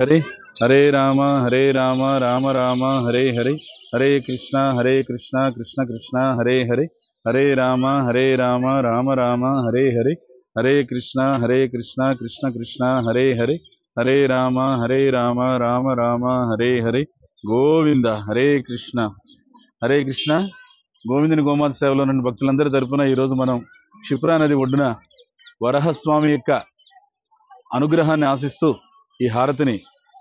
హరే హరే రామ హరే రామ రామ రామ హరే హరే. హరే కృష్ణ హరే కృష్ణ కృష్ణ కృష్ణ హరే హరే. హరే రామ హరే రామ రామ రామ హరే హరే. హరే కృష్ణ హరే కృష్ణ కృష్ణ కృష్ణ హరే హరే. హరే రామ హరే రామ రామ రామ హరే హరే. గోవింద హరే కృష్ణ. హరే కృష్ణ. గోవిందుని గోమాత సేవలో నుండి భక్తులందరి తరపున ఈరోజు మనం క్షిప్రా నది ఒడ్డున వరహస్వామి యొక్క అనుగ్రహాన్ని ఆశిస్తూ ఈ హారతిని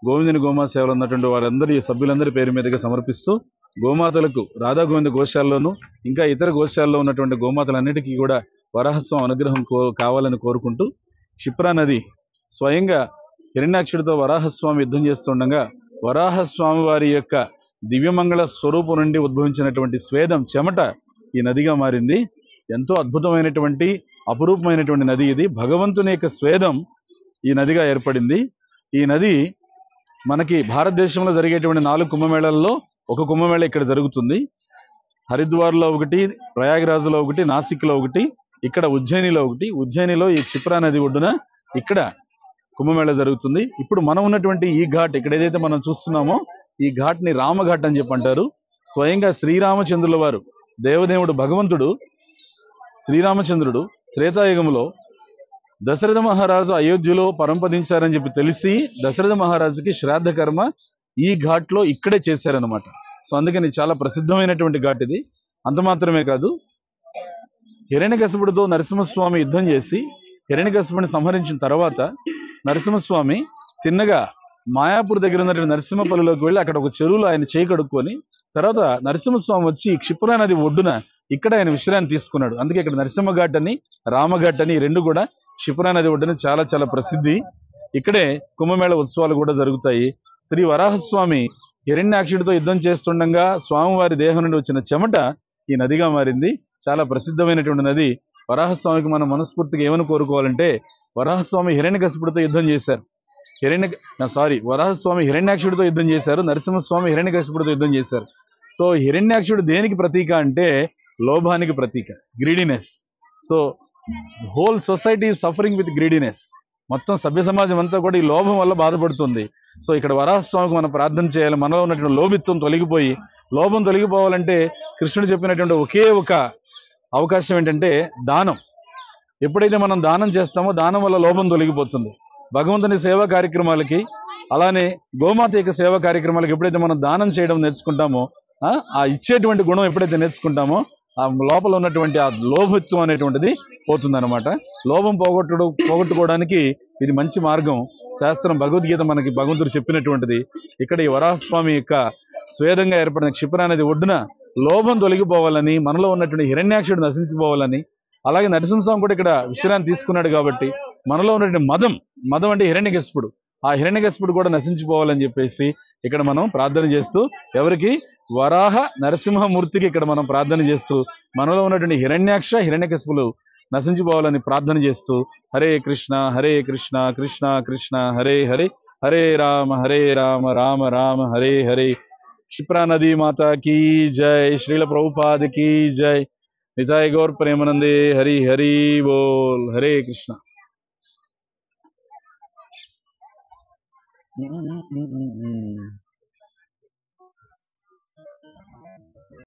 గోవిందుని గోమాత సేవలు ఉన్నటువంటి వారందరి సభ్యులందరి పేరు మీదుగా సమర్పిస్తూ గోమాతలకు రాధా గోవింద గోశాల్లోనూ ఇంకా ఇతర గోశాల్లో ఉన్నటువంటి గోమాతలన్నిటికీ కూడా వరాహస్వామి అనుగ్రహం కో కావాలని కోరుకుంటూ క్షిప్రా నది స్వయంగా హిరణ్యాక్షుడితో వరాహస్వామి యుద్ధం చేస్తుండగా వరాహస్వామి వారి యొక్క దివ్యమంగళ స్వరూపం నుండి ఉద్భవించినటువంటి స్వేదం చెమట ఈ నదిగా మారింది. ఎంతో అద్భుతమైనటువంటి అపురూపమైనటువంటి నది ఇది. భగవంతుని యొక్క స్వేదం ఈ నదిగా ఏర్పడింది. ఈ నది మనకి భారతదేశంలో జరిగేటువంటి నాలుగు కుంభమేళల్లో ఒక కుంభమేళ ఇక్కడ జరుగుతుంది. హరిద్వార్లో ఒకటి ప్రయాగరాజ్లో ఒకటి నాసిక్లో ఒకటి ఇక్కడ ఉజ్జయినిలో ఒకటి. ఉజ్జయినిలో ఈ క్షిప్రా నది ఒడ్డున ఇక్కడ కుంభమేళ జరుగుతుంది. ఇప్పుడు మనం ఉన్నటువంటి ఈ ఘాట్ ఇక్కడ ఏదైతే మనం చూస్తున్నామో ఈ ఘాట్ని రామఘాట్ అని చెప్పి అంటారు. స్వయంగా శ్రీరామచంద్రుల వారు దేవదేవుడు భగవంతుడు శ్రీరామచంద్రుడు త్రేతాయుగంలో దశరథ మహారాజు అయోధ్యలో పరంపదించారని చెప్పి తెలిసి దశరథ మహారాజుకి శ్రాద్ధ కర్మ ఈ ఘాట్లో ఇక్కడే చేశారనమాట సో అందుకని చాలా ప్రసిద్ధమైనటువంటి ఘాట్ ఇది. అంత మాత్రమే కాదు హిరణ్యకశపుడితో నరసింహస్వామి యుద్ధం చేసి హిరణ్యకశపుడిని సంహరించిన తర్వాత నరసింహస్వామి తిన్నగా మాయాపూర్ దగ్గర ఉన్నటువంటి నరసింహపల్లిలోకి వెళ్ళి అక్కడ ఒక చెరువులో ఆయన చేయి కడుక్కొని తర్వాత నరసింహస్వామి వచ్చి క్షిప్రా నది ఒడ్డున ఇక్కడ ఆయన విశ్రాంతి తీసుకున్నాడు. అందుకే ఇక్కడ నరసింహ ఘాట్ అని రామఘాట్ అని రెండు కూడా క్షిప్రా నది ఒడ్డున చాలా చాలా ప్రసిద్ధి. ఇక్కడే కుంభమేళ ఉత్సవాలు కూడా జరుగుతాయి. శ్రీ వరాహస్వామి హిరణ్యాక్షుడితో యుద్ధం చేస్తుండగా స్వామివారి దేహం నుండి వచ్చిన చెమట ఈ నదిగా మారింది. చాలా ప్రసిద్ధమైనటువంటి నది. వరాహస్వామికి మనం మనస్ఫూర్తిగా ఏమని కోరుకోవాలంటే వరాహస్వామి హిరణ్యకశిపుడితో యుద్ధం చేశారు. హిరణ్య సారీ వరాహస్వామి హిరణ్యాక్షుడితో యుద్ధం చేశారు. నరసింహస్వామి హిరణ్యకశిపుడితో యుద్ధం చేశారు. సో హిరణ్యాక్షుడు దేనికి ప్రతీక అంటే లోభానికి ప్రతీక greediness so whole society suffering with greediness మొత్తం సభ్య సమాజం అంతా కూడా ఈ లోభం వల్ల బాధపడుతుంది. సో ఇక్కడ వరాహస్వామికి మనం ప్రార్థన చేయాలి. మనలో ఉన్నటువంటి లోభిత్వం తొలగిపోయి లోభం తొలగిపోవాలంటే కృష్ణుడు చెప్పినటువంటి ఒకే ఒక అవకాశం ఏంటంటే దానం. ఎప్పుడైతే మనం దానం చేస్తామో దానం వల్ల లోభం తొలగిపోతుంది. భగవంతుని సేవా కార్యక్రమాలకి అలానే గోమాత యొక్క సేవా కార్యక్రమాలకి ఎప్పుడైతే మనం దానం చేయడం నేర్చుకుంటామో ఆ, ఆ ఇచ్చేటువంటి గుణం ఎప్పుడైతే నేర్చుకుంటామో ఆ లోపల ఉన్నటువంటి ఆ లోభత్వం అనేటువంటిది పోతుందన్నమాట. లోభం పోగొట్టడం పోగొట్టుకోవడానికి ఇది మంచి మార్గం. శాస్త్రం భగవద్గీత మనకి భగవంతుడు చెప్పినటువంటిది. ఇక్కడ ఈ వరాహస్వామి యొక్క స్వేదంగా ఏర్పడిన క్షిపణ అనేది ఒడ్డున లోభం తొలగిపోవాలని మనలో ఉన్నటువంటి హిరణ్యాక్షుడు నశించిపోవాలని అలాగే నరసింహస్వామి కూడా ఇక్కడ విశ్రాంతి తీసుకున్నాడు కాబట్టి మనలో ఉన్నటువంటి మదం మదం అంటే హిరణ్యకశిపుడు ఆ హిరణ్యకశిపుడు కూడా నశించిపోవాలని చెప్పేసి ఇక్కడ మనం ప్రార్థన చేస్తూ ఎవరికి? వరాహ నరసింహమూర్తికి ఇక్కడ మనం ప్రార్థన చేస్తూ మనలో ఉన్నటువంటి హిరణ్యాక్ష హిరణ్యకశిపులు నశించిపోవాలని ప్రార్థన చేస్తూ హరే కృష్ణ హరే కృష్ణ కృష్ణ కృష్ణ హరే హరే హరే రామ హరే రామ రామ రామ హరే హరే. క్షిప్రా నదీ మాత కీ జై శ్రీల ప్రభుపాద కీ జై. నిజాయి గౌర్ ప్రేమనందే హరి హరి బోల్. హరే కృష్ణ. Mm-mm-mm-mm-mm.